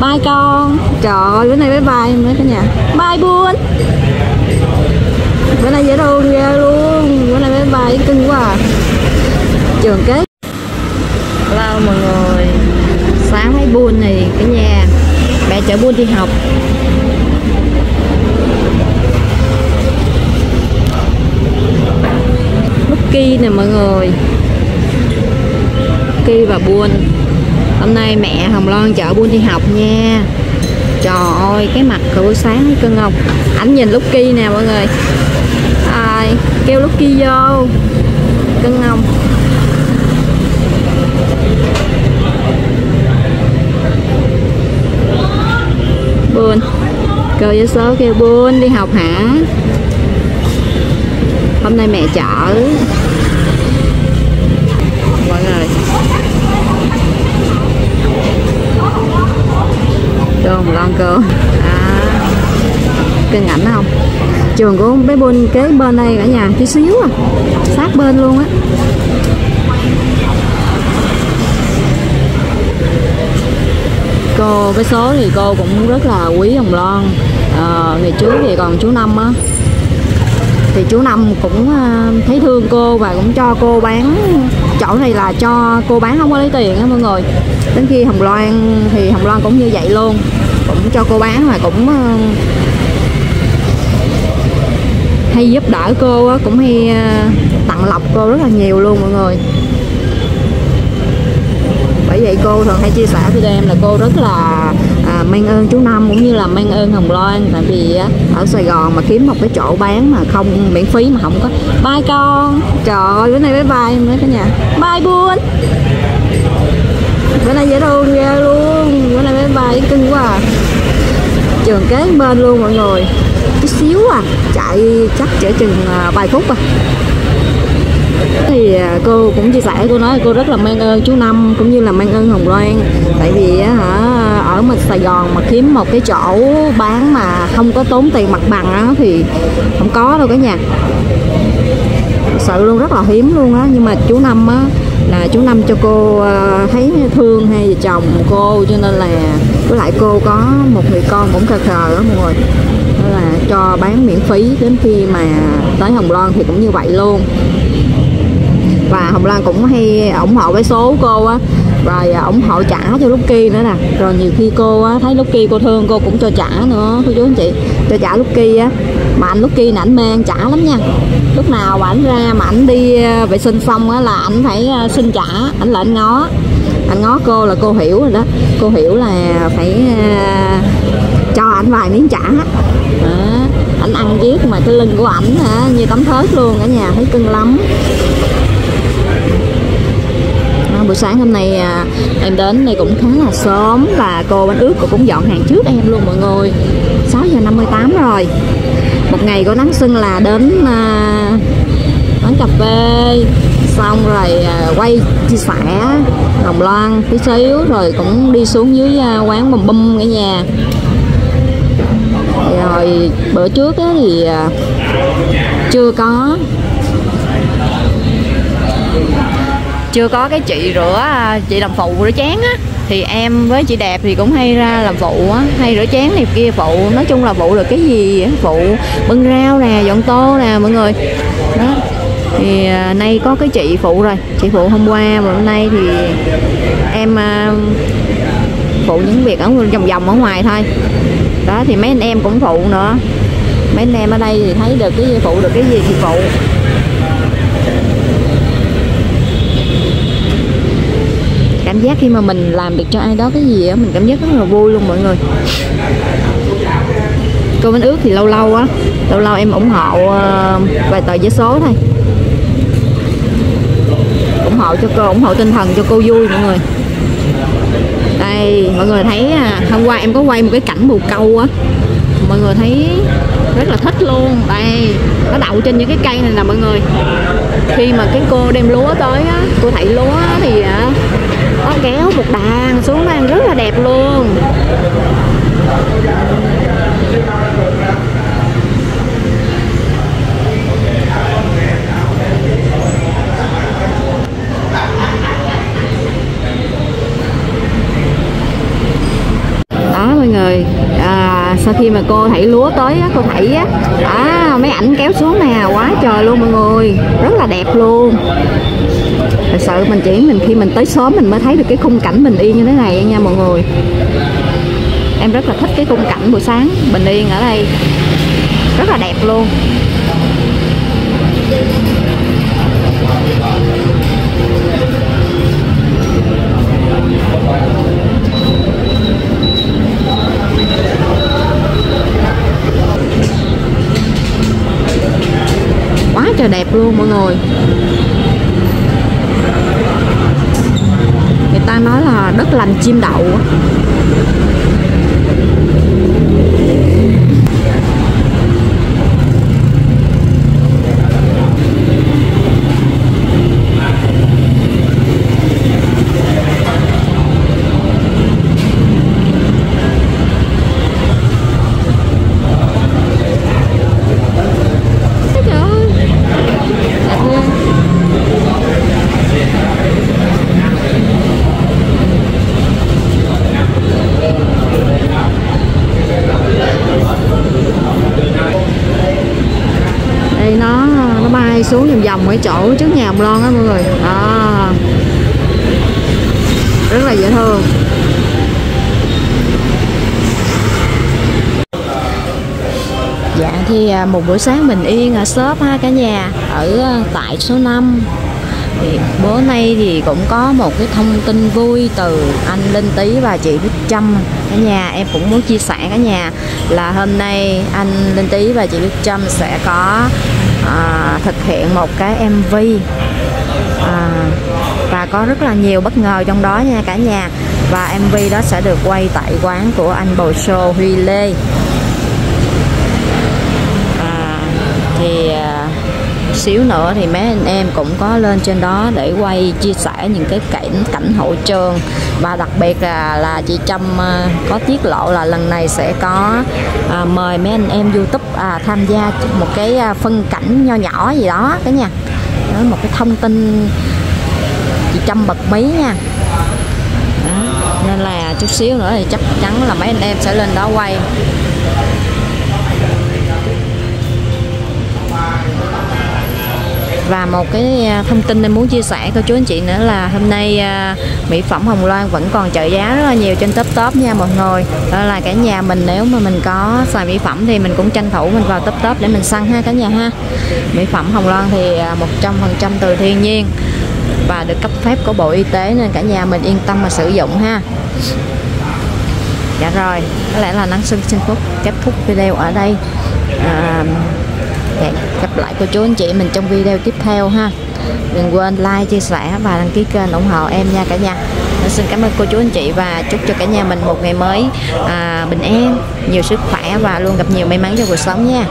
Bye, con. Trời ơi, bữa nay bye bye mấy cả nhà. Bye buôn Bữa nay dễ thương ghê luôn. Bữa nay bye bye, cưng quá à. Trường kết. Hello, mọi người. Sáng thấy buôn này, cả nhà. Mẹ chở buôn đi học. Lucky nè, mọi người. Lucky và buôn Hôm nay mẹ Hồng Loan chở buôn đi học nha. Trời ơi, cái mặt của buổi sáng thấy cưng không Ảnh nhìn Lucky nè, mọi người. Ai, kêu Lucky vô. Cưng không Buôn cơ với số kêu buôn đi học hả? Hôm nay mẹ chở. Mọi người. Cô Hồng Loan cơ, à, kinh ảnh không? Trường của bé Bun kế bên đây cả nhà Chút xíu à. Sát bên luôn á. Cô cái số thì cô cũng rất là quý hồng loan à, ngày trước thì còn chú năm á. Thì chú năm cũng ờ, thấy thương cô và cũng cho cô bán chỗ này là cho cô bán không có lấy tiền á mọi người. Đến khi hồng loan thì hồng loan cũng như vậy luôn cũng cho cô bán mà cũng uh, hay giúp đỡ cô á cũng hay uh, tặng lọc cô rất là nhiều luôn mọi người. Bởi vậy cô thường hay chia sẻ với em là cô rất là à, mang ơn chú Năm cũng như là mang ơn Hồng Loan. Tại vì á, ở Sài Gòn mà kiếm một cái chỗ bán mà không miễn phí mà không có. Bye con. Trời ơi bữa nay bye bye mấy cả nhà. Bye buôn bữa nay dễ thương ghê luôn. Bữa nay bye bay cưng quá à. trường kế bên luôn mọi người. Chút xíu à chạy chắc chở chừng à, vài phút à. Thì à, cô cũng chia sẻ, cô nói cô rất là mang ơn chú năm cũng như là mang ơn hồng loan. Tại vì hả, ở mình sài gòn mà kiếm một cái chỗ bán mà không có tốn tiền mặt bằng á thì không có đâu cả nhà. Sự luôn, rất là hiếm luôn á. Nhưng mà chú năm á là chú năm cho cô ờ, thấy thương hay chồng cô, cho nên là với lại cô có một người con cũng khờ khờ đó mọi người. Nên là cho bán miễn phí đến khi mà tới hồng loan thì cũng như vậy luôn và hồng loan cũng hay ủng hộ cái số cô á. Rồi à, ủng hộ trả cho Lucky nữa nè. Rồi nhiều khi cô á, thấy Lucky cô thương cô cũng cho trả nữa cô chú anh chị. Cho trả Lucky á. Mà anh Lucky là ảnh mê trả lắm nha. Lúc nào mà ảnh ra mà ảnh đi à, vệ sinh xong á là ảnh phải à, xin trả. Ảnh là anh ngó. Anh ngó cô là cô hiểu rồi đó. Cô hiểu là phải cho ảnh vài miếng trả. Ảnh ăn giết mà cái lưng của ảnh như tấm thớt luôn cả nhà thấy cưng lắm buổi sáng hôm nay à, em đến đây cũng khá là sớm và cô bánh ướt cũng dọn hàng trước em luôn mọi người. 6 giờ 58 rồi. Một ngày có nắng sưng là đến à, quán cà phê xong rồi à, quay chia sẻ Hồng Loan tí xíu rồi cũng đi xuống dưới à, quán bùm bum cả nhà. Rồi bữa trước á thì à, chưa có chưa có cái chị rửa à, chị làm phụ rửa chén á. Thì em với chị đẹp thì cũng hay ra làm phụ á hay rửa chén này kia phụ. Nói chung là phụ được cái gì phụ. Bưng rau nè dọn tô nè mọi người. Đó. Thì à, nay có cái chị phụ rồi. Chị phụ hôm qua và hôm nay thì em à, phụ những việc ở vòng vòng ở ngoài thôi. Đó thì mấy anh em cũng phụ nữa. Mấy anh em ở đây thì thấy được cái gì phụ được cái gì thì phụ. Cảm giác khi mà mình làm được cho ai đó cái gì á, mình cảm giác rất là vui luôn mọi người. Cô bánh ướt thì lâu lâu á, lâu lâu em ủng hộ ờ, vài tờ giấy số thôi. Ủng hộ cho cô, ủng hộ tinh thần cho cô vui mọi người. Đây, mọi người thấy à, hôm qua em có quay một cái cảnh bù câu á. Mọi người thấy rất là thích luôn. Đây, nó đậu trên những cái cây này nè mọi người. Khi mà cái cô đem lúa tới á, cô thảy lúa thì à, có kéo một đàn xuống nó ăn rất là đẹp luôn. Đó mọi à, sau khi mà cô thảy lúa tới á, cô thảy á à, mấy ảnh kéo xuống nè quá trời luôn mọi người rất là đẹp luôn thật sự mình chỉ mình, khi mình tới sớm mình mới thấy được cái khung cảnh bình yên như thế này nha mọi người. Em rất là thích cái khung cảnh buổi sáng bình yên ở đây. Rất là đẹp luôn. Quá trời đẹp luôn mọi người. Ta nói là đất lành chim đậu Trời ơi, đẹp ghê. đây nó nó bay xuống vòng vòng ở chỗ trước nhà ông Lon á mọi người. À, rất là dễ thương. Dạ thì à, một buổi sáng bình yên ở shop ha cả nhà ở à, tại số 5 thì bữa nay thì cũng có một cái thông tin vui từ anh Linh Tý và chị Bích Trâm cả nhà em cũng muốn chia sẻ cả nhà là hôm nay anh Linh Tý và chị Bích Trâm sẽ có à, thực hiện một cái MV à, và có rất là nhiều bất ngờ trong đó nha cả nhà. Và MV đó sẽ được quay tại quán của anh Bầu Show Huy Lê. À, thì à, xíu nữa thì mấy anh em cũng có lên trên đó để quay chia sẻ những cái cảnh cảnh hậu trường. Và đặc biệt là là chị Trâm ờ, có tiết lộ là lần này sẽ có à, mời mấy anh em YouTube à, tham gia một cái à, phân cảnh nho nhỏ gì đó cái nha. Đó, một cái thông tin chị Trâm bật mí nha. Đó. nên là chút xíu nữa thì chắc chắn là mấy anh em sẽ lên đó quay. Và một cái à, thông tin em muốn chia sẻ cô chú anh chị nữa là hôm nay à, mỹ phẩm Hồng Loan vẫn còn trợ giá rất là nhiều trên top top nha mọi người. Đó là cả nhà mình nếu mà mình có xài mỹ phẩm thì mình cũng tranh thủ mình vào top top để mình săn ha cả nhà ha. Mỹ phẩm Hồng Loan thì à, 100% từ thiên nhiên và được cấp phép của Bộ Y tế nên cả nhà mình yên tâm mà sử dụng ha. Dạ rồi, có lẽ là Năng Xuân xin phúc kết thúc video ở đây. À, Hẹn gặp lại cô chú anh chị mình trong video tiếp theo ha. Đừng quên like, chia sẻ và đăng ký kênh ủng hộ em nha cả nhà. Mình Xin cảm ơn cô chú anh chị và chúc cho cả nhà mình một ngày mới à, bình an, nhiều sức khỏe và luôn gặp nhiều may mắn cho cuộc sống nha.